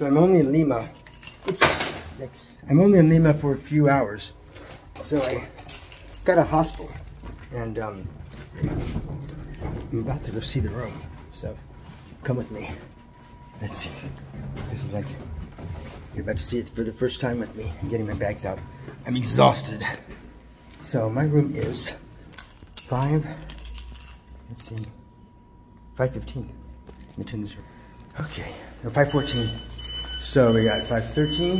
So I'm only in Lima. Oops, I'm only in Lima for a few hours. So I got a hostel. And um, I'm about to go see the room. So come with me. Let's see. This is like, you're about to see it for the first time with me. I'm getting my bags out. I'm exhausted. So my room is five, let's see, 515. Let me turn this room. Okay, no, 514. So we got 513.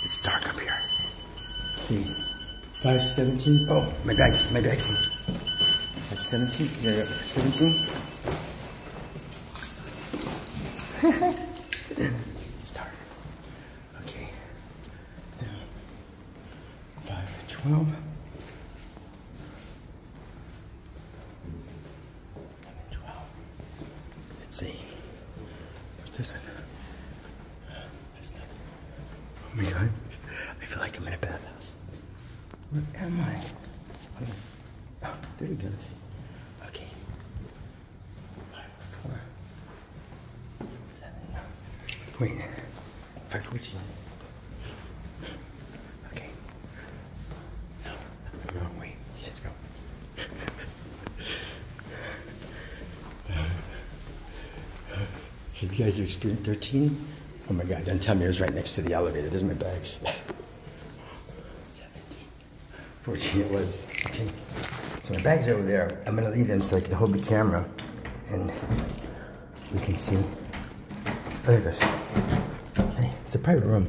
It's dark up here. Let's see. 517. Oh, my bags, my bags. 517. Yeah, yeah, 17. it's dark. Okay. Now, 512. Let's see. What's this one? Oh my god. I feel like I'm in a bathhouse. Where am I? Oh, there we go. Let's see. Okay. Five, four, seven. Wait. Five fourteen. Okay. No, I'm the let's go. You guys are experienced 13? Oh my god, don't tell me it was right next to the elevator. There's my bags. 17. 14 it was. Okay. So my bags are over there. I'm gonna leave them so I can hold the camera and we can see. Oh, there it goes. Okay, it's a private room.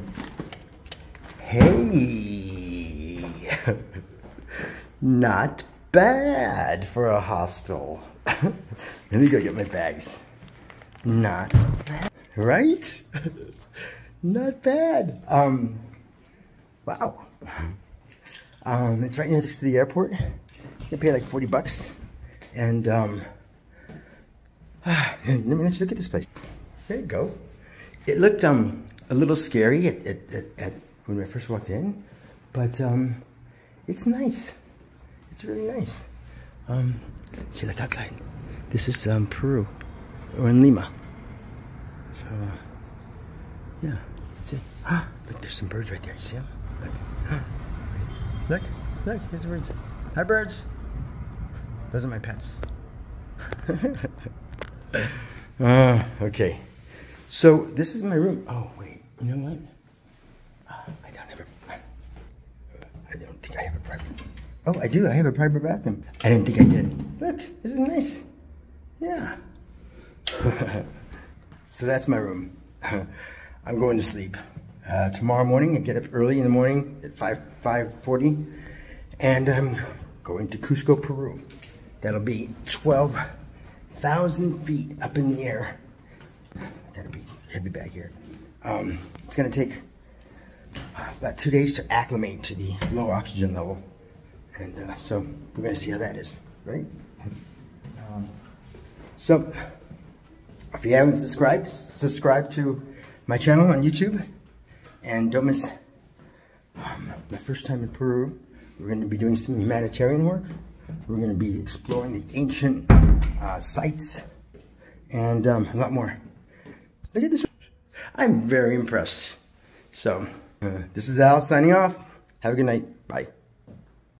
Hey! Not bad for a hostel. Let me go get my bags. Not bad, right? Not bad. Um, wow. Um, it's right next to the airport. You pay like 40 bucks. And, um, let me let's look at this place. There you go. It looked, um, a little scary at, at, at, at when I first walked in, but, um, it's nice. It's really nice. Um, see, look outside. This is, um, Peru or in Lima. So, uh, yeah, that's it. Ah, look, there's some birds right there. You see them? Look. Look, look, here's the birds. Hi, birds. Those are my pets. uh, okay. So, this is my room. Oh, wait. You know what? Uh, I don't a... I don't think I have a private... Oh, I do. I have a private bathroom. I didn't think I did. Look, this is nice. Yeah. so that's my room. I'm going to sleep. Uh, tomorrow morning, I get up early in the morning at 5, 5.40, and I'm going to Cusco, Peru. That'll be 12,000 feet up in the air. Gotta be heavy back here. Um, it's gonna take about two days to acclimate to the low oxygen level. And uh, so we're gonna see how that is, right? Um, so, if you haven't subscribed, subscribe to my channel on YouTube. And don't miss um, my first time in Peru. We're going to be doing some humanitarian work. We're going to be exploring the ancient uh, sites and um, a lot more. Look at this. I'm very impressed. So, uh, this is Al signing off. Have a good night. Bye.